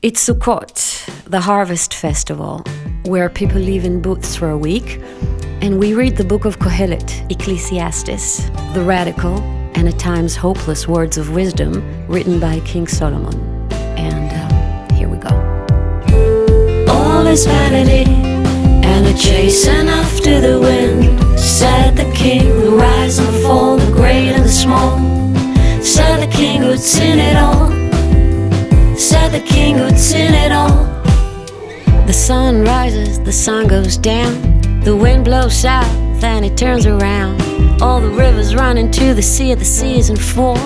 It's Sukkot, the harvest festival, where people live in booths for a week, and we read the book of Kohelet, Ecclesiastes, the radical and at times hopeless words of wisdom written by King Solomon. And uh, here we go. All is vanity and a chasing after the wind, said the king, who'd seen it all. The sun rises, the sun goes down, the wind blows south, and it turns around. All the rivers run into the sea, the sea is in full,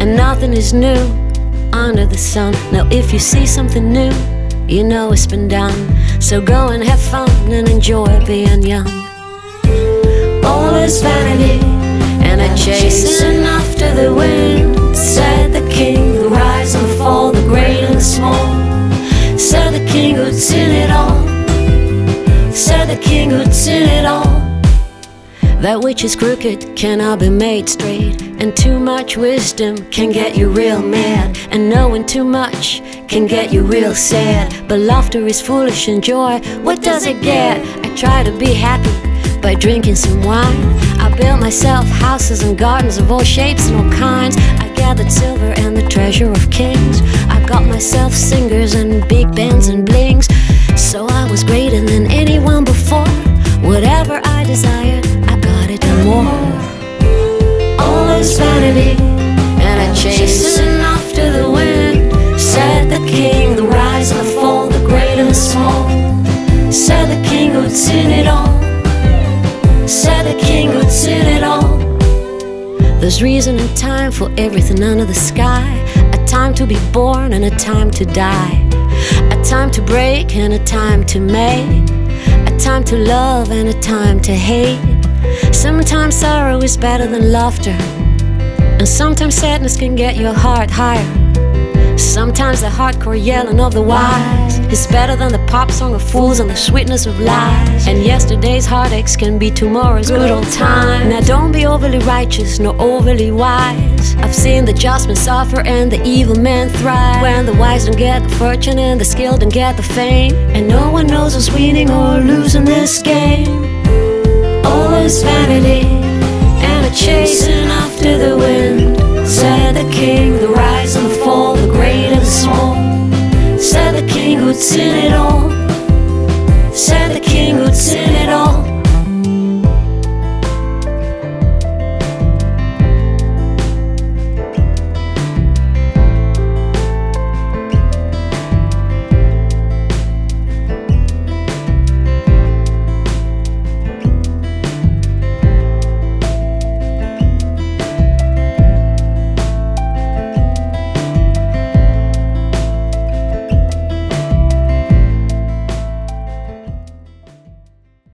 and nothing is new under the sun. Now, if you see something new, you know it's been done. So go and have fun and enjoy being young. All is vanity, and a after seen it all. Said the king who'd seen it all. That which is crooked cannot be made straight, and too much wisdom can get you real mad, and knowing too much can get you real sad. But laughter is foolish and joy, what does it get? I try to be happy by drinking some wine. I built myself houses and gardens of all shapes and all kinds. I gathered silver and the treasure of kings. I got myself singers greater than anyone before. Whatever I desired, I got it and more. All is vanity, and a chasing after the wind, said the king, the rise and the fall, the great and the small. Said the king who'd seen it all. Said the king who'd seen it all. There's reason and time for everything under the sky. A time to be born and a time to die. A time to break and a time to make. A time to love and a time to hate. Sometimes sorrow is better than laughter. And sometimes sadness can get your heart higher. Sometimes the hardcore yelling of the wise is better than the pop song of fools and the sweetness of lies. And yesterday's heartaches can be tomorrow's good old time. Now don't be overly righteous nor overly wise. I've seen the just man suffer and the evil man thrive. When the wise don't get the fortune and the skilled don't get the fame. And no one knows who's winning or losing this game. All is vanity, and a chasing after the wind, said the king, the rise and the fall, the great and the small. Said the king who'd seen it all. Said the king who'd seen it